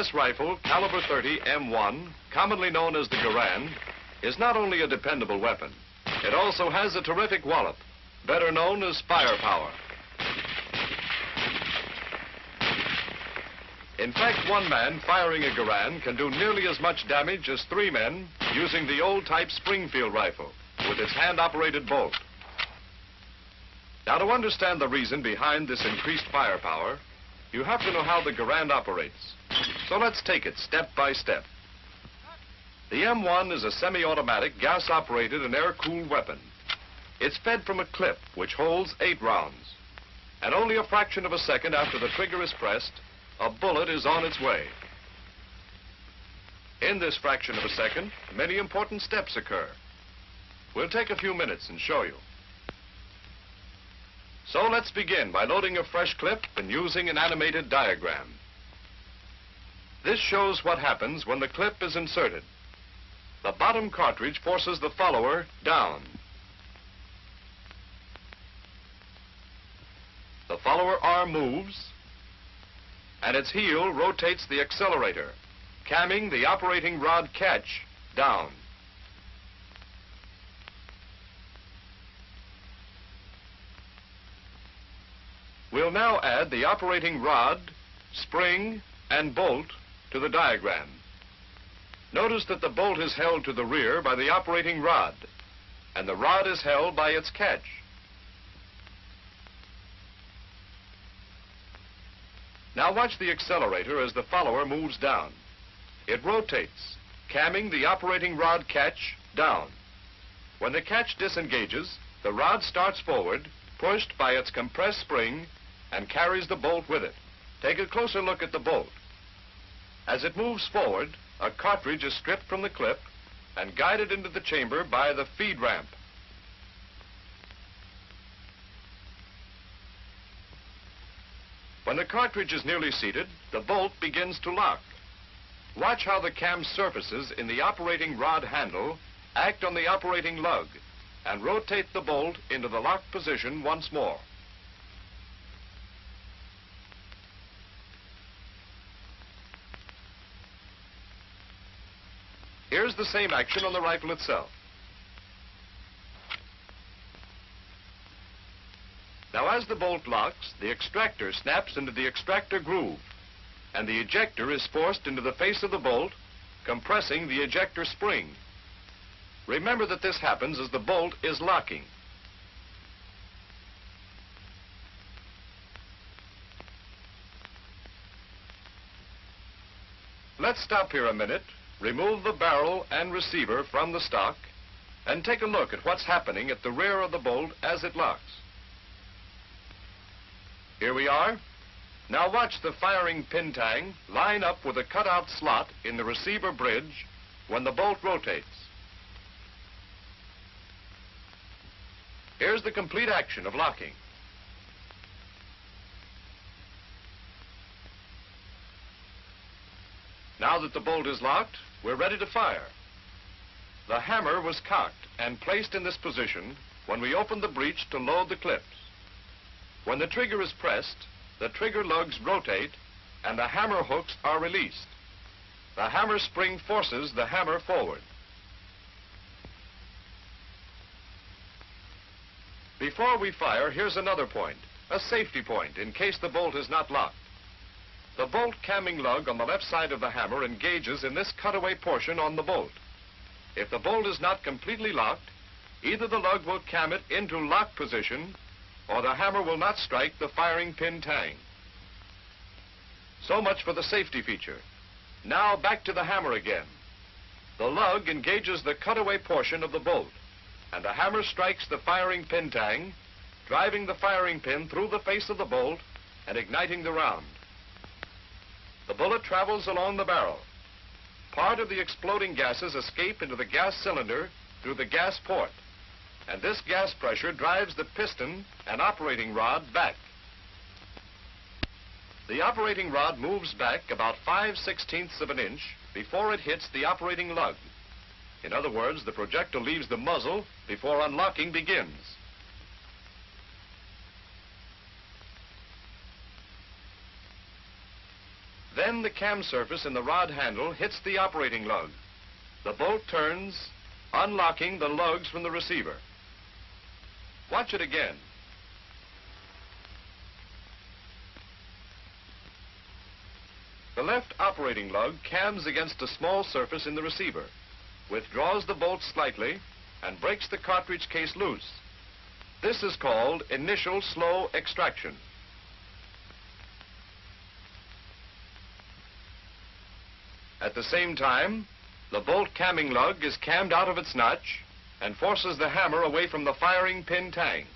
U.S. rifle caliber 30 M1, commonly known as the Garand, is not only a dependable weapon, it also has a terrific wallop, better known as firepower. In fact, one man firing a Garand can do nearly as much damage as three men using the old type Springfield rifle with its hand-operated bolt. Now, to understand the reason behind this increased firepower, you have to know how the Garand operates. So let's take it step by step. The M1 is a semi-automatic, gas-operated and air-cooled weapon. It's fed from a clip which holds eight rounds. And only a fraction of a second after the trigger is pressed, a bullet is on its way. In this fraction of a second, many important steps occur. We'll take a few minutes and show you. So let's begin by loading a fresh clip and using an animated diagram. This shows what happens when the clip is inserted. The bottom cartridge forces the follower down. The follower arm moves, and its heel rotates the accelerator, camming the operating rod catch down. We'll now add the operating rod, spring, and bolt to the diagram. Notice that the bolt is held to the rear by the operating rod, and the rod is held by its catch. Now watch the accelerator as the follower moves down. It rotates, camming the operating rod catch down. When the catch disengages, the rod starts forward, pushed by its compressed spring, and carries the bolt with it. Take a closer look at the bolt. As it moves forward, a cartridge is stripped from the clip and guided into the chamber by the feed ramp. When the cartridge is nearly seated, the bolt begins to lock. Watch how the cam surfaces in the operating rod handle act on the operating lug and rotate the bolt into the locked position once more. Here's the same action on the rifle itself. Now, as the bolt locks, the extractor snaps into the extractor groove, and the ejector is forced into the face of the bolt, compressing the ejector spring. Remember that this happens as the bolt is locking. Let's stop here a minute, remove the barrel and receiver from the stock, and take a look at what's happening at the rear of the bolt as it locks. Here we are. Now watch the firing pin tang line up with a cutout slot in the receiver bridge when the bolt rotates. Here's the complete action of locking. Now that the bolt is locked, we're ready to fire. The hammer was cocked and placed in this position when we opened the breech to load the clips. When the trigger is pressed, the trigger lugs rotate and the hammer hooks are released. The hammer spring forces the hammer forward. Before we fire, here's another point, a safety point in case the bolt is not locked. The bolt camming lug on the left side of the hammer engages in this cutaway portion on the bolt. If the bolt is not completely locked, either the lug will cam it into lock position or the hammer will not strike the firing pin tang. So much for the safety feature. Now back to the hammer again. The lug engages the cutaway portion of the bolt, and the hammer strikes the firing pin tang, driving the firing pin through the face of the bolt and igniting the round. The bullet travels along the barrel. Part of the exploding gases escape into the gas cylinder through the gas port and this gas pressure drives the piston and operating rod back. The operating rod moves back about 5 sixteenths of an inch before it hits the operating lug. In other words, the projectile leaves the muzzle before unlocking begins. Then the cam surface in the rod handle hits the operating lug. The bolt turns, unlocking the lugs from the receiver. Watch it again. The left operating lug cams against a small surface in the receiver, withdraws the bolt slightly, and breaks the cartridge case loose. This is called initial slow extraction. At the same time, the bolt camming lug is cammed out of its notch and forces the hammer away from the firing pin tang.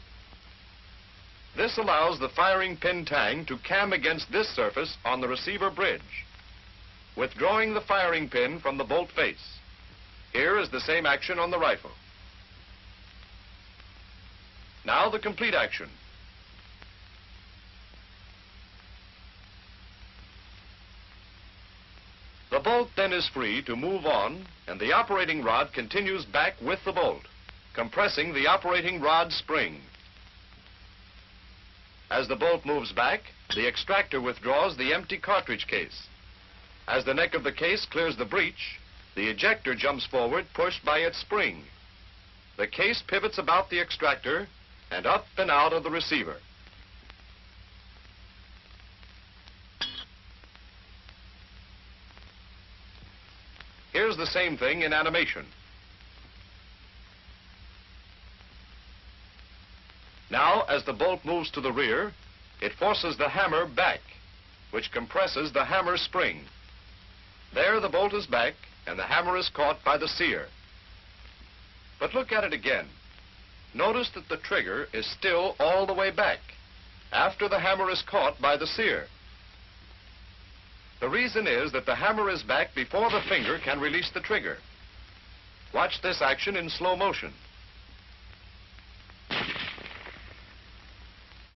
This allows the firing pin tang to cam against this surface on the receiver bridge, withdrawing the firing pin from the bolt face. Here is the same action on the rifle. Now the complete action. Bolt then is free to move on, and the operating rod continues back with the bolt, compressing the operating rod spring. As the bolt moves back, the extractor withdraws the empty cartridge case. As the neck of the case clears the breech, the ejector jumps forward, pushed by its spring. The case pivots about the extractor and up and out of the receiver. The same thing in animation. Now, as the bolt moves to the rear, it forces the hammer back, which compresses the hammer spring. There the bolt is back, and the hammer is caught by the sear. But look at it again. Notice that the trigger is still all the way back, after the hammer is caught by the sear. The reason is that the hammer is back before the finger can release the trigger. Watch this action in slow motion.